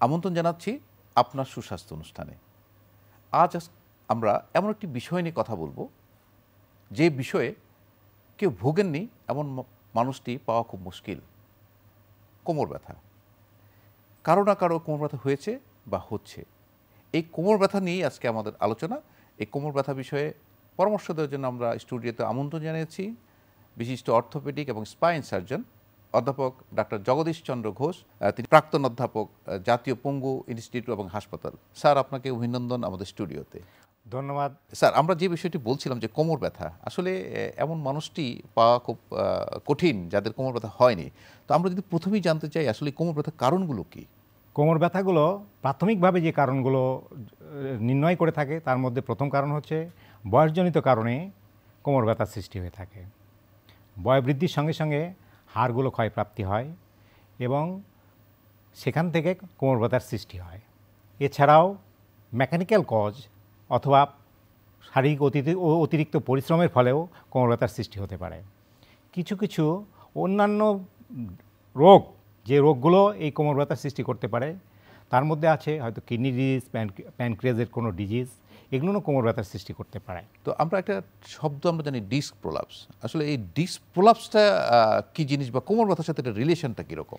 আমন্ত্রণ জানাচ্ছি আপনার সুস্বাস্থ্য অনুষ্ঠানে। আজ আমরা এমন একটি বিষয় নিয়ে কথা বলব, যে বিষয়ে কেউ ভোগেননি এমন মানুষটি পাওয়া খুব মুশকিল। কোমর ব্যথা। কারও না কারও কোমর ব্যথা হয়েছে বা হচ্ছে। এই কোমর ব্যথা নিয়েই আজকে আমাদের আলোচনা। এই কোমর ব্যথা বিষয়ে পরামর্শ দেওয়ার জন্য আমরা স্টুডিওতে আমন্ত্রণ জানিয়েছি। বিশিষ্ট অর্থোপেডিক এবং স্পাইন সার্জন অধ্যাপক ডাক্তার জগদীশ চন্দ্র ঘোষ তিনি প্রাক্তন অধ্যাপক জাতীয় পঙ্গু ইনস্টিটিউট এবং হাসপাতাল। স্যার আপনাকে অভিনন্দন আমাদের স্টুডিওতে। ধন্যবাদ। স্যার আমরা যে বিষয়টি বলছিলাম যে কোমর ব্যথা আসলে এমন মানুষটি পাওয়া খুব কঠিন যাদের কোমর ব্যথা হয়নি। তো আমরা যদি প্রথমেই জানতে চাই আসলে কোমর ব্যথার কারণগুলো কি? কোমর ব্যথাগুলো প্রাথমিকভাবে যে কারণগুলো নির্ণয় করে থাকে তার মধ্যে প্রথম কারণ হচ্ছে বয়সজনিত কারণে কোমর ব্যথার সৃষ্টি হয়ে থাকে। বয় বৃদ্ধির সঙ্গে সঙ্গে হাড়গুলো ক্ষয়প্রাপ্তি হয় এবং সেখান থেকে কোমর ব্যথার সৃষ্টি হয়। এছাড়াও মেকানিক্যাল কজ অথবা শারীরিক অতিরিক্ত পরিশ্রমের ফলেও কোমর ব্যথার সৃষ্টি হতে পারে। কিছু কিছু অন্যান্য রোগ, যে রোগগুলো এই কোমর ব্যথার সৃষ্টি করতে পারে, তার মধ্যে আছে হয়তো কিডনি ডিজিজ প্যানক্রিয়াজের কোনো ডিজিজ এগুলো কোমর ব্যথার সৃষ্টি করতে পারে। তো আমরা একটা শব্দ আমরা জানি ডিস্ক প্রোলাপস। আসলে এই ডিস্ক প্রোলাপসটা কি জিনিস বা কোমর ব্যথার সাথে এটা রিলেশনটা কীরকম?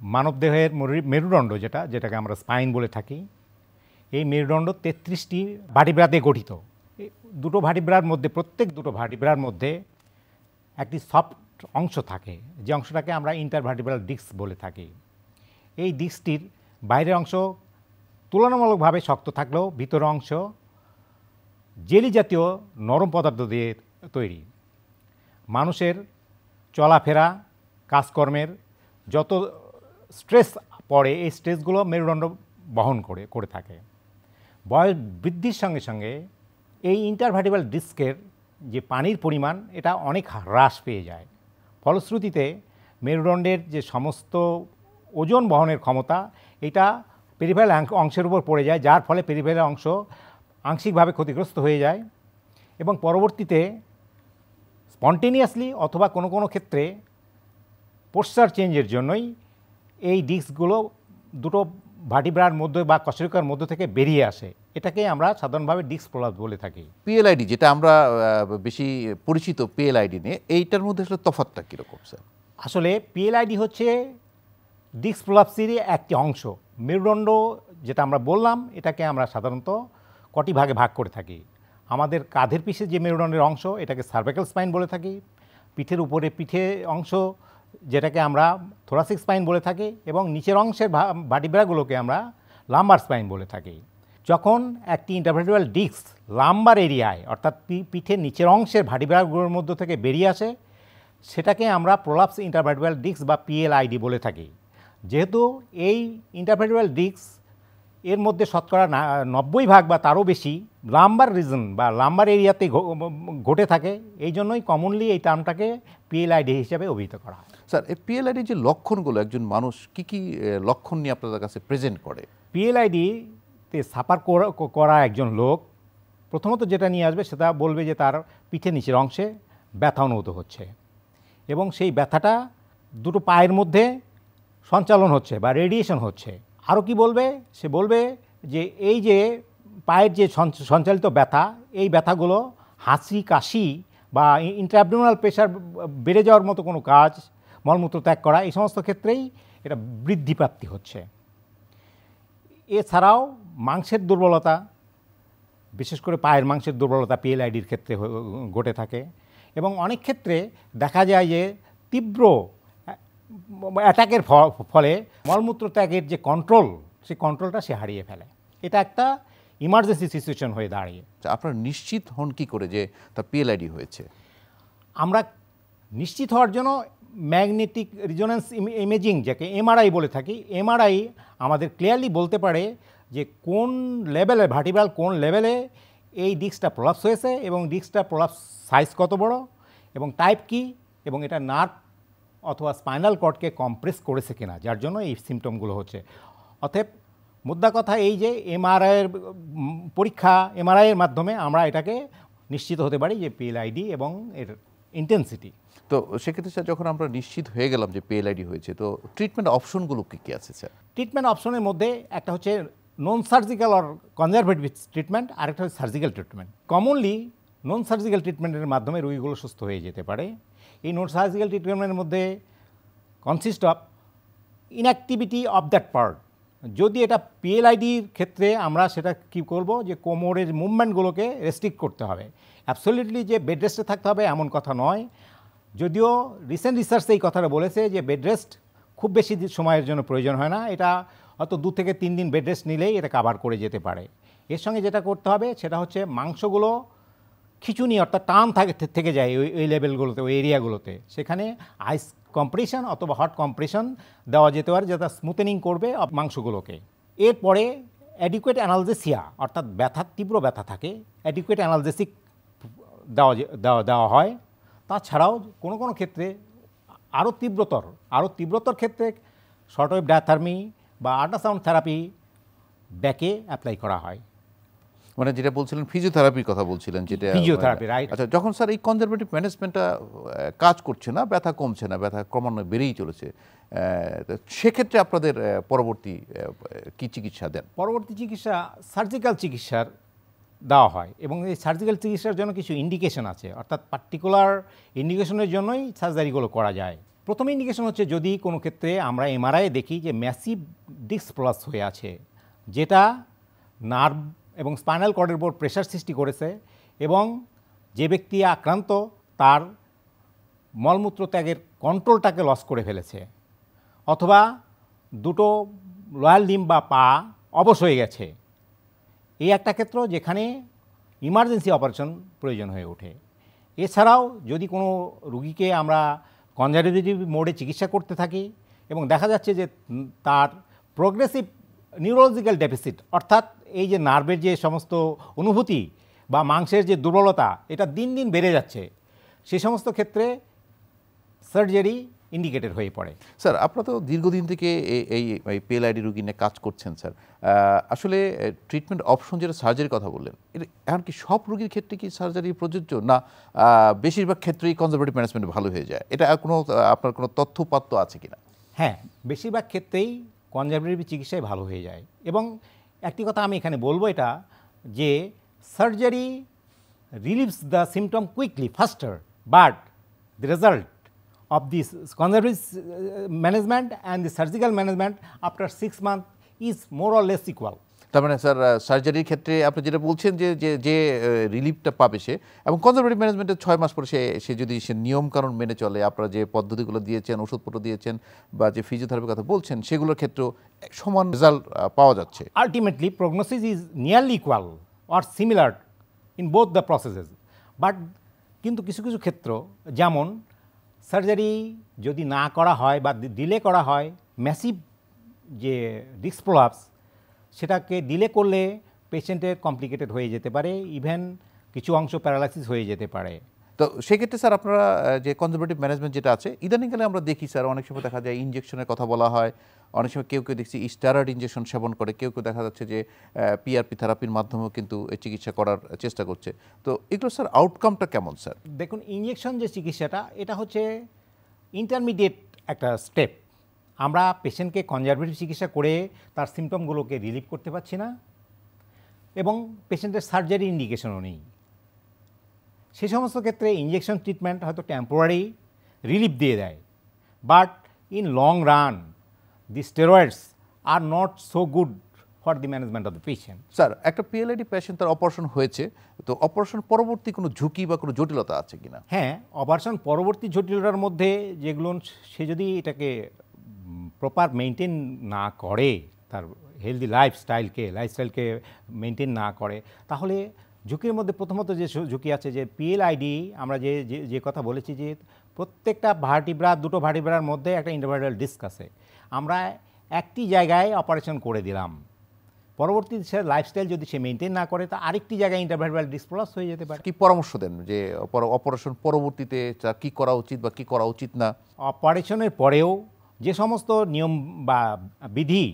মানবদেহের মরি- মেরুদণ্ড যেটা যেটাকে আমরা স্পাইন বলে থাকি এই মেরুদণ্ড তেত্রিশটি ভাটিব্রাতে গঠিত। এই দুটো ভাটিব্রার মধ্যে প্রত্যেক দুটো ভাটিব্রার মধ্যে একটি সফট অংশ থাকে। যে অংশটাকে আমরা ইন্টারভার্টিব্রাল ডিস্ক বলে থাকি। এই ডিস্কটির বাইরের অংশ তুলনামূলকভাবে শক্ত থাকলেও ভিতরের অংশ জেলি জাতীয় নরম পদার্থ দিয়ে তৈরি। মানুষের চলাফেরা, কাজকর্মের যত স্ট্রেস পড়ে, এই স্ট্রেসগুলো মেরুদণ্ড বহন করে করে থাকে। বয়স বৃদ্ধির সঙ্গে সঙ্গে এই ইন্টারভার্টিবল ডিস্কের যে পানির পরিমাণ, এটা অনেক হ্রাস পেয়ে যায়। ফলশ্রুতিতে মেরুদণ্ডের যে সমস্ত ওজন বহনের ক্ষমতা, এটা পেরিফেরাল অংশের উপর পড়ে যায় যার ফলে পেরিফেরাল অংশ আংশিকভাবে ক্ষতিগ্রস্ত হয়ে যায় এবং পরবর্তীতে স্পন্টেনিয়াসলি অথবা কোনো কোনো ক্ষেত্রে পোস্টার চেঞ্জের জন্যই এই ডিস্কগুলো দুটো ভাটিব্রার মধ্যে বা কশরিকার মধ্য থেকে বেরিয়ে আসে। এটাকে আমরা সাধারণভাবে ডিস্ক প্রলাপ বলে থাকি। পিএলআইডি যেটা আমরা বেশি পরিচিত পিএলআইডি নিয়ে এইটার মধ্যে আসলে তফাৎটা কীরকম স্যার? আসলে পিএলআইডি হচ্ছে ডিস্ক প্রলাপসিরই একটি অংশ। মেরুদণ্ড যেটা আমরা বললাম, এটাকে আমরা সাধারণত কটি ভাগে ভাগ করে থাকি। আমাদের কাঁধের পিঠে যে মেরুদণ্ডের অংশ, এটাকে সার্ভাইকাল স্পাইন বলে থাকি। পিঠের উপরে পিঠে অংশ, যেটাকে আমরা থোরাসিক স্পাইন বলে থাকি এবং নিচের অংশের ভাটিব্রাগুলোকে আমরা লাম্বার স্পাইন বলে থাকি। যখন একটি ইন্টারভেটিভাল ডিস্ক লাম্বার এরিয়ায় অর্থাৎ পিঠের নিচের অংশের ভাটিব্রাগুলোর মধ্য থেকে বেরিয়ে আসে, সেটাকে আমরা প্রলাপস ইন্টারভার্টিবাল ডিস্ক বা পিএলআইডি বলে থাকি। যেহেতু এই ইন্টারভার্টিবাল ডিস্ক এর মধ্যে শতকরা নব্বই ভাগ বা তারও বেশি লাম্বার রিজন বা লাম্বার এরিয়াতে ঘটে থাকে এই জন্যই কমনলি এই টার্মটাকে পিএলআইডি হিসেবে অভিহিত করা হয়। স্যার এই পিএলআইডি যে লক্ষণগুলো একজন মানুষ কি কি লক্ষণ নিয়ে আপনাদের কাছে প্রেজেন্ট করে? পিএলআইডিতে সাফার করা- করা একজন লোক প্রথমত যেটা নিয়ে আসবে সেটা বলবে যে তার পিঠে নিচের অংশে ব্যথা অনুভূত হচ্ছে এবং সেই ব্যথাটা দুটো পায়ের মধ্যে সঞ্চালন হচ্ছে বা রেডিয়েশন হচ্ছে। আরও কি বলবে? সে বলবে যে এই যে পায়ের যে সঞ্চ- সঞ্চালিত ব্যথা, এই ব্যথাগুলো হাসি, কাশি বা ইন্টারঅ্যাবডোমিনাল প্রেশার বেড়ে যাওয়ার মতো কোনো কাজ, মলমূত্র ত্যাগ করা, এই সমস্ত ক্ষেত্রেই এটা বৃদ্ধিপ্রাপ্তি হচ্ছে। এছাড়াও মাংসের দুর্বলতা, বিশেষ করে পায়ের মাংসের দুর্বলতা পিএলআইডির ক্ষেত্রে ঘটে থাকে। এবং অনেক ক্ষেত্রে দেখা যায় যে তীব্র অ্যাটাকের ফলে মলমূত্র ত্যাগের যে কন্ট্রোল সেই কন্ট্রোলটা সে হারিয়ে ফেলে। এটা একটা ইমার্জেন্সি সিচুয়েশন হয়ে দাঁড়িয়ে। তা আপনারা নিশ্চিত হন কি করে যে তার পিএলআইডি হয়েছে? আমরা নিশ্চিত হওয়ার জন্য ম্যাগনেটিক রিজোনেন্স ইমেজিং যাকে এমআরআই বলে থাকি এমআরআই আমাদের ক্লিয়ারলি বলতে পারে যে কোন লেভেলে ভার্টিব্রাল কোন লেভেলে এই ডিস্কটা প্রলাপস হয়েছে এবং ডিস্কটা প্রলাপস সাইজ কত বড় এবং টাইপ কি এবং এটা নার্ভ অথবা স্পাইনাল কর্ডকে কম্প্রেস করেছে কিনা যার জন্য এই সিমটমগুলো হচ্ছে। অতএব মুদ্রা কথা এই যে এমআরআইয়ের পরীক্ষা এমআরআইয়ের মাধ্যমে আমরা এটাকে নিশ্চিত হতে পারি যে পিএলআইডি এবং এর ইন্টেন্সিটি তো সেক্ষেত্রে স্যার যখন আমরা নিশ্চিত হয়ে গেলাম যে পিএলআইডি হয়েছে তো ট্রিটমেন্ট অপশনগুলো কী কী আছে স্যার? ট্রিটমেন্ট অপশনের মধ্যে একটা হচ্ছে non surgical or conservative treatment আরেকটা হচ্ছে surgical treatment commonly non surgical ট্রিটমেন্টের মাধ্যমে রোগীগুলো সুস্থ হয়ে যেতে পারে। এই নন সার্জিক্যাল ট্রিটমেন্টের মধ্যে consist of inactivity of that part যদি এটা পিএলআইডির ক্ষেত্রে আমরা সেটা কি করব? যে কোমরের মুভমেন্টগুলোকে রেস্ট্রিক্ট করতে হবে। অ্যাবসলিউটলি যে বেড রেস্টে থাকতে হবে এমন কথা নয়। যদিও রিসেন্ট রিসার্চ এই কথাটা বলেছে যে বেড রেস্ট খুব বেশি সময়ের জন্য প্রয়োজন হয় না। এটা হয়তো দু থেকে তিন দিন বেড রেস্ট নিলেই এটা কাভার করে যেতে পারে। এর সঙ্গে যেটা করতে হবে সেটা হচ্ছে মাংসগুলো খিচুনি অর্থাৎ টান থাকে থেকে যায় ওই ওই লেভেলগুলোতে, ওই এরিয়াগুলোতে। সেখানে আইস কম্প্রেশন অথবা হট কম্প্রেশন দেওয়া যেতে পারে, যেটা স্মুথেনিং করবে মাংসগুলোকে। এরপরে অ্যাডিকুয়েট অ্যানালজেসিয়া অর্থাৎ ব্যথা, তীব্র ব্যথা থাকে অ্যাডিকুয়েট অ্যানালজেসিক দেওয়া দেওয়া হয়। তাছাড়াও কোনো কোনো ক্ষেত্রে আরও তীব্রতর আরও তীব্রতর ক্ষেত্রে শর্ট শর্টওয়েভ ডায়াথার্মি বা আল্ট্রাসাউন্ড থেরাপি ব্যাকে অ্যাপ্লাই করা হয়। মানে যেটা বলছিলেন ফিজিওথেরাপির কথা বলছিলেন যেটা ফিজিওথেরাপি right. আচ্ছা যখন স্যার এই কনজারভেটিভ ম্যানেজমেন্টটা কাজ করছে না ব্যথা কমছে না ব্যথা ক্রমান্বয়ে বেড়েই চলেছে সেক্ষেত্রে আপনাদের পরবর্তী কি চিকিৎসা দেন? পরবর্তী চিকিৎসা সার্জিক্যাল চিকিৎসার দেওয়া হয় এবং এই সার্জিক্যাল চিকিৎসার জন্য কিছু ইন্ডিকেশন আছে। অর্থাৎ পার্টিকুলার ইন্ডিকেশনের জন্যই সার্জারিগুলো করা যায়। প্রথম ইন্ডিকেশন হচ্ছে যদি কোনো ক্ষেত্রে আমরা এমআরআই দেখি যে ম্যাসিভ ডিস্ক প্লাস হয়ে আছে যেটা নার্ভ এবং স্পাইনাল কর্ডের উপর প্রেশার সৃষ্টি করেছে এবং যে ব্যক্তি আক্রান্ত, তার মলমূত্র ত্যাগের কন্ট্রোলটাকে লস করে ফেলেছে। অথবা দুটো লয়াল লিম বা পা অবশ হয়ে গেছে। এই একটা ক্ষেত্র যেখানে ইমার্জেন্সি অপারেশন প্রয়োজন হয়ে ওঠে। এছাড়াও যদি কোনো রুগীকে আমরা কনজারভেটিভ মোডে চিকিৎসা করতে থাকি এবং দেখা যাচ্ছে যে তার প্রোগ্রেসিভ নিউরোলজিক্যাল ডেফিসিট অর্থাৎ এই যে নার্ভের যে সমস্ত অনুভূতি বা মাংসের যে দুর্বলতা এটা দিন দিন বেড়ে যাচ্ছে। সে সমস্ত ক্ষেত্রে সার্জারি ইন্ডিকেটেড হয়ে পড়ে। স্যার আপনারা তো দীর্ঘদিন থেকে এই- এই এই পিএলআইডি রুগী নিয়ে কাজ করছেন স্যার। আসলে ট্রিটমেন্ট অপশন যেটা সার্জারির কথা বললেন এটা এখন কি সব রুগীর ক্ষেত্রে কি সার্জারি প্রযোজ্য? না বেশিরভাগ ক্ষেত্রেই কনজারভেটিভ ম্যানেজমেন্ট ভালো হয়ে যায়। এটা কোনো আপনার কোনো তথ্যপাত্য আছে কিনা? হ্যাঁ বেশিরভাগ ক্ষেত্রেই কনজারভেটিভ চিকিৎসাই ভালো হয়ে যায়। এবং একটি কথা আমি এখানে বলব এটা যে surgery relieves the symptom quickly, faster, but the result of this conservative management and the surgical management after six month is more or less equal. তার মানে স্যার সার্জারির ক্ষেত্রে আপনি যেটা বলছেন যে যে রিলিফটা পাবে সে, এবং কনজারভেটিভ ম্যানেজমেন্টের ছয় মাস পরে সে সে যদি সে নিয়মকানুন মেনে চলে, আপনারা যে পদ্ধতিগুলো দিয়েছেন, ওষুধপত্র দিয়েছেন বা যে ফিজিওথেরাপির কথা বলছেন, সেগুলোর ক্ষেত্রেও সমান রেজাল্ট পাওয়া যাচ্ছে। Ultimately prognosis is nearly equal or similar in both the processes but কিন্তু কিছু কিছু ক্ষেত্র, যেমন সার্জারি যদি না করা হয় বা ডিলে করা হয় ম্যাসিভ যে ডিস্ক প্রলাপস সেটাকে ডিলে করলে পেশেন্টের কমপ্লিকেটেড হয়ে যেতে পারে ইভেন কিছু অংশ প্যারালাইসিস হয়ে যেতে পারে। তো সেক্ষেত্রে স্যার আপনারা যে কনজারভেটিভ ম্যানেজমেন্ট যেটা আছে ইদানিংকালে আমরা দেখি স্যার অনেক সময় দেখা যায় ইঞ্জেকশনের কথা বলা হয় অনেক সময় কেউ কেউ দেখছি স্টারয়েড ইঞ্জেকশন সেবন করে কেউ কেউ দেখা যাচ্ছে যে পিআরপি থেরাপির মাধ্যমেও কিন্তু এই চিকিৎসা করার চেষ্টা করছে। তো এগুলো স্যার আউটকামটা কেমন স্যার? দেখুন ইঞ্জেকশন যে চিকিৎসাটা এটা হচ্ছে ইন্টারমিডিয়েট একটা স্টেপ আমরা পেশেন্টকে কনজারভেটিভ চিকিৎসা করে তার সিমটমগুলোকে রিলিভ করতে পারছি না এবং পেশেন্টের সার্জারি ইন্ডিকেশনও নেই। সে সমস্ত ক্ষেত্রে ইঞ্জেকশন ট্রিটমেন্ট হয়তো টেম্পোরারি রিলিফ দিয়ে দেয়। But in long run the steroids are not so good for the management of the patient sir একটা পিএলআইডি পেশেন্ট তার অপারেশন হয়েছে তো অপারেশন পরবর্তী কোনো ঝুঁকি বা কোনো জটিলতা আছে কিনা? হ্যাঁ অপারেশন পরবর্তী জটিলতার মধ্যে যেগুলো সে যদি এটাকে প্রপার মেনটেন না করে তার হেলদি লাইফস্টাইলকে লাইফস্টাইলকে মেনটেন না করে তাহলে ঝুঁকির মধ্যে প্রথমত যে ঝুঁকি আছে যে পিএলআইডি আমরা যে যে- যে কথা বলেছি যে প্রত্যেকটা ভার্টিব্রা দুটো ভার্টিব্রার মধ্যে একটা ইন্টারভার্টাল ডিস্ক আছে। আমরা একটি জায়গায় অপারেশন করে দিলাম। পরবর্তী সে লাইফস্টাইল যদি সে মেনটেন না করে তা আরেকটি জায়গায় ইন্টারভার্টাল ডিসপ্লাস হয়ে যেতে পারে। কি পরামর্শ দেন যে অপার- অপারেশন পরবর্তীতে কি করা উচিত বা কি করা উচিত না? অপারেশনের পরেও যে সমস্ত নিয়ম বা বিধি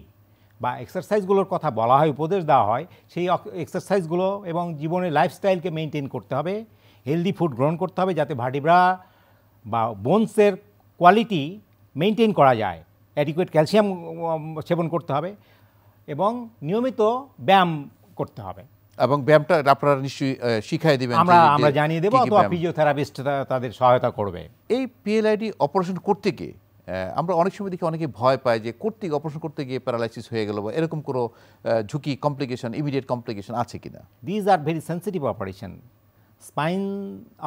বা এক্সারসাইজগুলোর কথা বলা হয় উপদেশ দেওয়া হয় সেই এক্সারসাইজগুলো এবং জীবনের লাইফস্টাইলকে মেনটেন করতে হবে হেলদি ফুড গ্রহণ করতে হবে যাতে ভার্টিব্রা বা বোনসের কোয়ালিটি মেনটেন করা যায়। অ্যাডিকুয়েট ক্যালসিয়াম সেবন করতে হবে এবং নিয়মিত ব্যায়াম করতে হবে। এবং ব্যায়ামটা আপনারা নিশ্চয়ই শিখাই দিবেন আমরা আমরা জানিয়ে দেবো অথবা ফিজিওথেরাপিস্ট তাদের সহায়তা করবে। এই পিএলআইডি অপারেশন করতে গিয়ে আমরা অনেক সময় দেখি অনেকে ভয় পায় যে করতে গিয়ে অপারেশন করতে গিয়ে প্যারালাইসিস হয়ে গেল বা এরকম কোনো ঝুঁকি কমপ্লিকেশন ইমিডিয়েট কমপ্লিকেশন আছে কিনা? These are very sensitive operation spine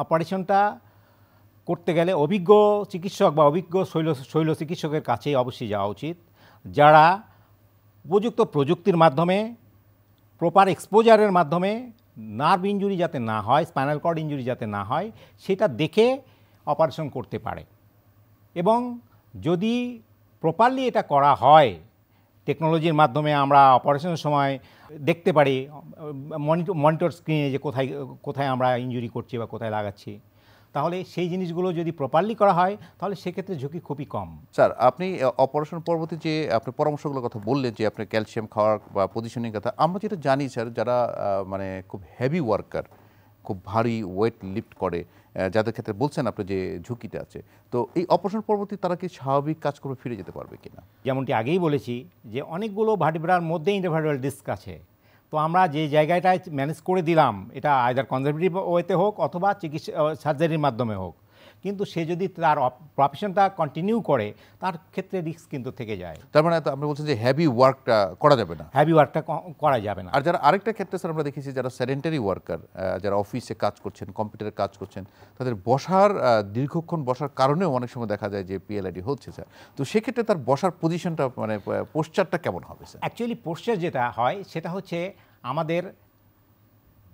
অপারেশনটা করতে গেলে অভিজ্ঞ চিকিৎসক বা অভিজ্ঞ শৈল শৈল চিকিৎসকের কাছেই অবশ্যই যাওয়া উচিত। যারা উপযুক্ত প্রযুক্তির মাধ্যমে প্রপার এক্সপোজারের মাধ্যমে নার্ভ ইঞ্জুরি যাতে না হয় স্পাইনাল কর্ড ইঞ্জুরি যাতে না হয়, সেটা দেখে অপারেশন করতে পারে। এবং যদি প্রপারলি এটা করা হয় টেকনোলজির মাধ্যমে আমরা অপারেশনের সময় দেখতে পারি মনিটর স্ক্রিনে যে কোথায় কোথায় আমরা ইঞ্জুরি করছি বা কোথায় লাগাচ্ছি, তাহলে সেই জিনিসগুলো যদি প্রপারলি করা হয়, তাহলে সেক্ষেত্রে ঝুঁকি খুবই কম। স্যার, আপনি অপারেশন পরবর্তী যে আপনি পরামর্শগুলোর কথা বললেন, যে আপনি ক্যালসিয়াম খাওয়ার বা পজিশনিং কথা, আমরা যেটা জানি, স্যার, যারা মানে খুব হেভি ওয়ার্কার খুব ভারী ওয়েট লিফট করে যাদের ক্ষেত্রে বলছেন আপনি যে ঝুঁকিটা আছে। তো এই অপারেশন পরবর্তী তারা কি স্বাভাবিক কাজ করে ফিরে যেতে পারবে কিনা? যেমনটি আগেই বলেছি যে অনেকগুলো ভার্টিব্রার মধ্যে ইন্টারভার্টাল ডিস্ক আছে। তো আমরা যে জায়গাটায় ম্যানেজ করে দিলাম, এটা আয়দার কনজারভেটিভ ওয়েতে হোক অথবা চিকিৎসা সার্জারির মাধ্যমে হোক। কিন্তু সে যদি তার প্রফেশনটা কন্টিনিউ করে তার ক্ষেত্রে রিস্ক কিন্তু থেকে যায়। তার মানে আপনি বলছেন যে হ্যাভি ওয়ার্কটা করা যাবে না। হ্যাভি ওয়ার্কটা করা যাবে না। আর যারা আরেকটা ক্ষেত্রে স্যার আমরা দেখেছি যারা সেডেন্টারি ওয়ার্কার যারা অফিসে কাজ করছেন কম্পিউটারে কাজ করছেন তাদের বসার দীর্ঘক্ষণ বসার কারণেও অনেক সময় দেখা যায় যে পিএলআইডি হচ্ছে স্যার তো সেক্ষেত্রে তার বসার পজিশনটা মানে পোস্টারটা কেমন হবে স্যার অ্যাকচুয়ালি পোস্টার যেটা হয় সেটা হচ্ছে আমাদের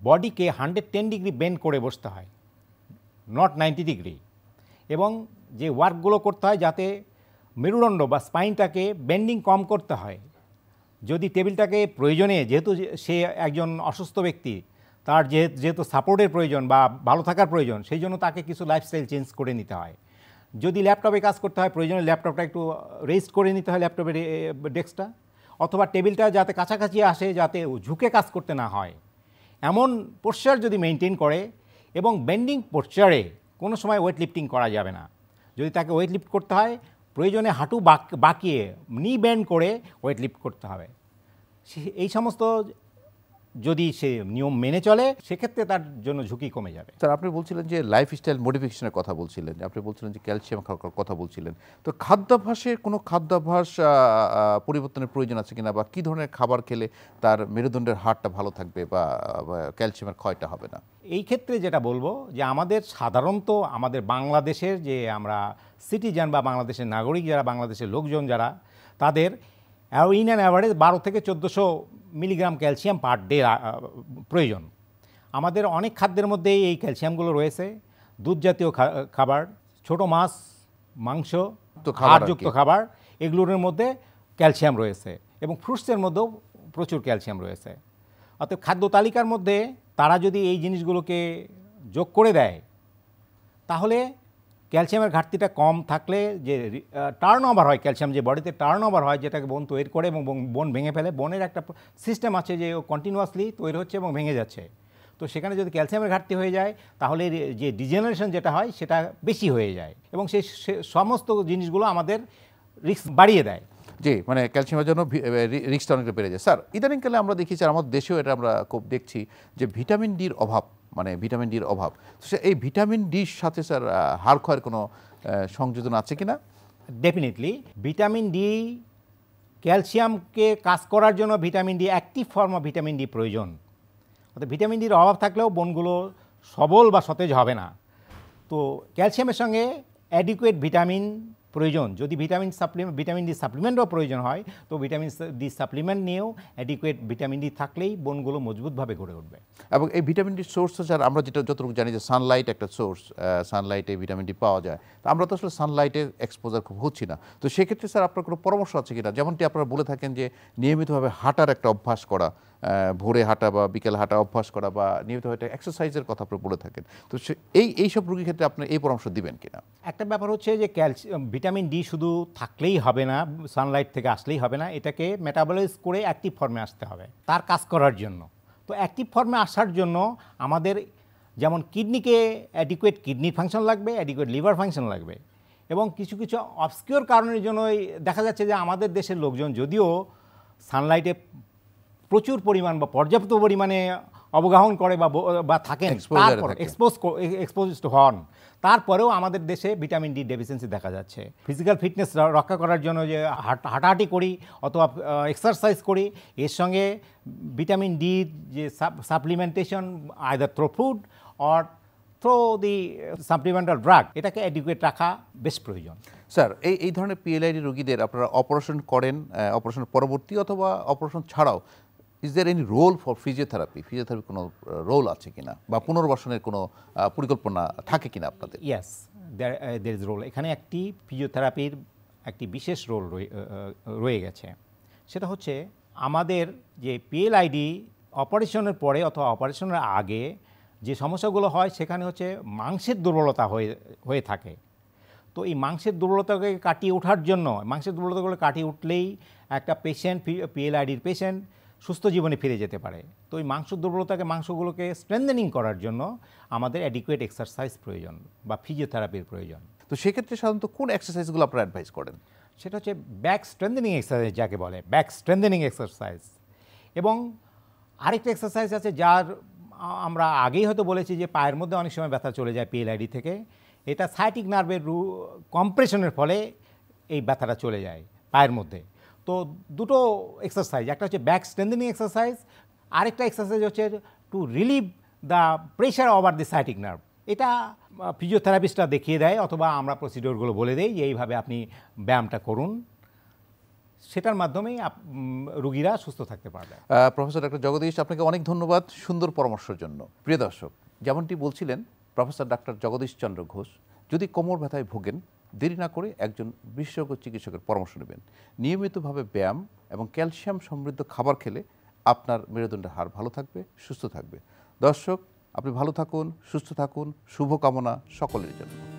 বডিকে হান্ড্রেড টেন ডিগ্রি বেন্ড করে বসতে হয় নট নাইনটি ডিগ্রি এবং যে ওয়ার্কগুলো করতে হয় যাতে মেরুদণ্ড বা স্পাইনটাকে বেন্ডিং কম করতে হয়। যদি টেবিলটাকে প্রয়োজনে, যেহেতু সে একজন অসুস্থ ব্যক্তি, তার যেহেতু সাপোর্টের প্রয়োজন বা ভালো থাকার প্রয়োজন, সেই জন্য তাকে কিছু লাইফস্টাইল চেঞ্জ করে নিতে হয়। যদি ল্যাপটপে কাজ করতে হয়, প্রয়োজনে ল্যাপটপটা একটু রেস্ট করে নিতে হয় ল্যাপটপের ডেস্কটা, অথবা টেবিলটা যাতে কাছাকাছি আসে, যাতে ঝুঁকে কাজ করতে না হয়। এমন পোশ্চার যদি মেনটেন করে এবং বেন্ডিং পোশ্চারে কোনো সময় ওয়েট লিফটিং করা যাবে না। যদি তাকে ওয়েট লিফট করতে হয়, প্রয়োজনে হাঁটু বাঁকিয়ে নি ব্যান্ড করে ওয়েট লিফট করতে হবে। এই সমস্ত যদি সে নিয়ম মেনে চলে সেক্ষেত্রে তার জন্য ঝুঁকি কমে যাবে। স্যার আপনি বলছিলেন যে লাইফস্টাইল মডিফিকেশনের কথা বলছিলেন আপনি বলছিলেন যে ক্যালসিয়াম খাওয়ার কথা বলছিলেন। তো খাদ্যাভ্যাসে কোনো খাদ্যাভ্যাস পরিবর্তনের প্রয়োজন আছে কিনা বা কী ধরনের খাবার খেলে তার মেরুদণ্ডের হারটা ভালো থাকবে বা বা ক্যালসিয়ামের ক্ষয়টা হবে না? এই ক্ষেত্রে যেটা বলব যে আমাদের সাধারণত আমাদের বাংলাদেশের যে আমরা সিটিজেন বা বাংলাদেশের নাগরিক যারা বাংলাদেশের লোকজন যারা তাদের ইন অ্যান্ড অ্যাভারেজ বারো থেকে চোদ্দোশো মিলিগ্রাম ক্যালসিয়াম পার ডে প্রয়োজন। আমাদের অনেক খাদ্যের মধ্যেই এই ক্যালসিয়ামগুলো রয়েছে। দুধ জাতীয় খাবার ছোট মাছ মাংস তো খাবার হাড়যুক্ত খাবার এগুলোর মধ্যে ক্যালসিয়াম রয়েছে এবং ফ্রুটসের মধ্যেও প্রচুর ক্যালসিয়াম রয়েছে। অর্থাৎ খাদ্য তালিকার মধ্যে তারা যদি এই জিনিসগুলোকে যোগ করে দেয় তাহলে ক্যালসিয়ামের ঘাটতিটা কম থাকলে যে টার্ন ওভার হয়, ক্যালসিয়াম যে বডিতে টার্ন ওভার হয়, যেটাকে বোন তৈরি করে এবং বোন- ভেঙে ফেলে, বোনের একটা সিস্টেম আছে যে ও কন্টিনিউয়াসলি তৈরি হচ্ছে এবং ভেঙে যাচ্ছে। তো সেখানে যদি ক্যালসিয়ামের ঘাটতি হয়ে যায়, তাহলে যে ডিজেনারেশন যেটা হয়, সেটা বেশি হয়ে যায় এবং সেই সমস্ত জিনিসগুলো আমাদের রিস্ক বাড়িয়ে দেয়। জি মানে ক্যালসিয়ামের জন্য রিক্সটা অনেকটা বেড়ে যায়। স্যার, ইদানিংকালে আমরা দেখি, স্যার, আমাদের দেশেও এটা আমরা খুব দেখছি যে ভিটামিন ডির অভাব মানে ভিটামিন ডির অভাব। সে- এই ভিটামিন ডির সাথে, স্যার হাড় ক্ষয়ের কোনো সংযোজন আছে কিনা? ডেফিনেটলি ভিটামিন ডি ক্যালসিয়ামকে কাজ করার জন্য vitamin D active form of vitamin D প্রয়োজন। অর্থাৎ ভিটামিন ডির অভাব থাকলেও বনগুলো সবল বা সতেজ হবে না। তো ক্যালসিয়ামের সঙ্গে অ্যাডিকুয়েট ভিটামিন প্রয়োজন। যদি ভিটামিন সাপ্লিমেন্ট ভিটামিন ডি সাপ্লিমেন্টও প্রয়োজন হয়, তো ভিটামিন ডি সাপ্লিমেন্ট নিয়েও অ্যাডিকুয়েট ভিটামিন ডি থাকলেই বনগুলো মজবুতভাবে গড়ে উঠবে। এবং এই ভিটামিন ডি সোর্স স্যার আমরা যেটা যতটুকু জানি যে সানলাইট একটা সোর্স সানলাইটে ভিটামিন ডি পাওয়া যায়। তো আমরা তো আসলে সানলাইটের এক্সপোজার খুব হচ্ছি না। তো সেক্ষেত্রে স্যার আপনার কোনো পরামর্শ আছে কিনা? যেমনটি আপনারা বলে থাকেন যে নিয়মিতভাবে হাঁটার একটা অভ্যাস করা। ভোরে হাঁটা বা বিকেল হাঁটা, অভ্যাস করা বা নিয়মিতভাবে হয়তো এক্সারসাইজের কথা আপনি বলে থাকেন। তো এই এইসব রোগীর ক্ষেত্রে আপনি এই পরামর্শ দিবেন কিনা? একটা ব্যাপার হচ্ছে যে ক্যালসিয়াম ভিটামিন ডি শুধু থাকলেই হবে না সানলাইট থেকে আসলেই হবে না, এটাকে মেটাবলাইজ করে অ্যাক্টিভ ফর্মে আসতে হবে, তার কাজ করার জন্য। তো অ্যাক্টিভ ফর্মে আসার জন্য আমাদের যেমন কিডনিকে অ্যাডিকুয়েট কিডনির ফাংশন লাগবে অ্যাডিকুয়েট লিভার ফাংশন লাগবে এবং কিছু কিছু অবসকিওর কারণের জন্যই দেখা যাচ্ছে যে আমাদের দেশের লোকজন যদিও সানলাইটে প্রচুর পরিমাণ বা পর্যাপ্ত পরিমাণে অবগাহন করে বা বা থাকেন তারপর এক্সপোজ এক্সপোজ হন। তারপরেও আমাদের দেশে ভিটামিন ডি ডেফিসিয়েন্সি দেখা যাচ্ছে। ফিজিক্যাল ফিটনেস রক্ষা করার জন্য যে হাঁট- হাঁটাহাঁটি করি অথবা এক্সারসাইজ করি এর সঙ্গে ভিটামিন ডি যে supplementation either through food or through the supplemental drug এটাকে অ্যাডিকুয়েট রাখা বেশ প্রয়োজন। স্যার এই এই ধরনের পিএলআইডি রোগীদের আপনারা অপারেশন করেন অপারেশন পরবর্তী অথবা অপারেশন ছাড়াও is there any role for physiotherapy physiotherapy কোনো রোল আছে কিনা? বা পুনর্বাসনের কোনো পরিকল্পনা থাকে কিনা আপনাদের? ইয়াস দের ইজ রোল এখানে একটি ফিজিওথেরাপির একটি বিশেষ রোল রয়ে গেছে। সেটা হচ্ছে আমাদের যে পিএলআইডি অপারেশনের পরে অথবা অপারেশনের আগে যে সমস্যাগুলো হয়, সেখানে হচ্ছে মাংসের দুর্বলতা হয়ে হয়ে থাকে। তো এই মাংসের দুর্বলতাকে কাটিয়ে ওঠার জন্য, মাংসের দুর্বলতাগুলো কাটিয়ে উঠলেই একটা পেশেন্ট পিএলআইডির পেশেন্ট সুস্থ জীবনে ফিরে যেতে পারে। তো ওই মাংস দুর্বলতাকে মাংসগুলোকে স্ট্রেন্থেনিং করার জন্য আমাদের অ্যাডিকুয়েট এক্সারসাইজ প্রয়োজন বা ফিজিওথেরাপির প্রয়োজন। তো সেক্ষেত্রে সাধারণত কোন এক্সারসাইজগুলো আপনারা অ্যাডভাইস করেন? সেটা হচ্ছে ব্যাক স্ট্রেন্থেনিং এক্সারসাইজ যাকে বলে ব্যাক স্ট্রেন্থেনিং এক্সারসাইজ এবং আরেকটা এক্সারসাইজ আছে যার আমরা আগেই হয়তো বলেছি যে পায়ের মধ্যে অনেক সময় ব্যথা চলে যায় পিএলআইডি থেকে। এটা সাইটিক নার্ভের রু কম্প্রেশনের ফলে এই ব্যথাটা চলে যায় পায়ের মধ্যে। তো দুটো এক্সারসাইজ একটা হচ্ছে ব্যাক স্ট্রেন্থেনিং এক্সারসাইজ আরেকটা এক্সারসাইজ হচ্ছে to relieve the pressure over the sciatic nerve এটা ফিজিওথেরাপিস্টরা দেখিয়ে দেয় অথবা আমরা প্রসিডিওরগুলো বলে দেই যে এইভাবে আপনি ব্যায়ামটা করুন। সেটার মাধ্যমেই রুগীরা সুস্থ থাকতে পারবে। প্রফেসর ডক্টর জগদীশ, আপনাকে অনেক ধন্যবাদ সুন্দর পরামর্শের জন্য। প্রিয় দর্শক, যেমনটি বলছিলেন প্রফেসর ডাক্তার জগদীশ চন্দ্র ঘোষ, যদি কোমর ব্যথায় ভোগেন দেরি না করে একজন বিশেষজ্ঞ চিকিৎসকের পরামর্শ নেবেন। নিয়মিতভাবে ব্যায়াম এবং ক্যালসিয়াম সমৃদ্ধ খাবার খেলে আপনার মেরুদণ্ডের হার ভালো থাকবে, সুস্থ থাকবে। দর্শক, আপনি ভালো থাকুন, সুস্থ থাকুন, শুভকামনা সকলের জন্য।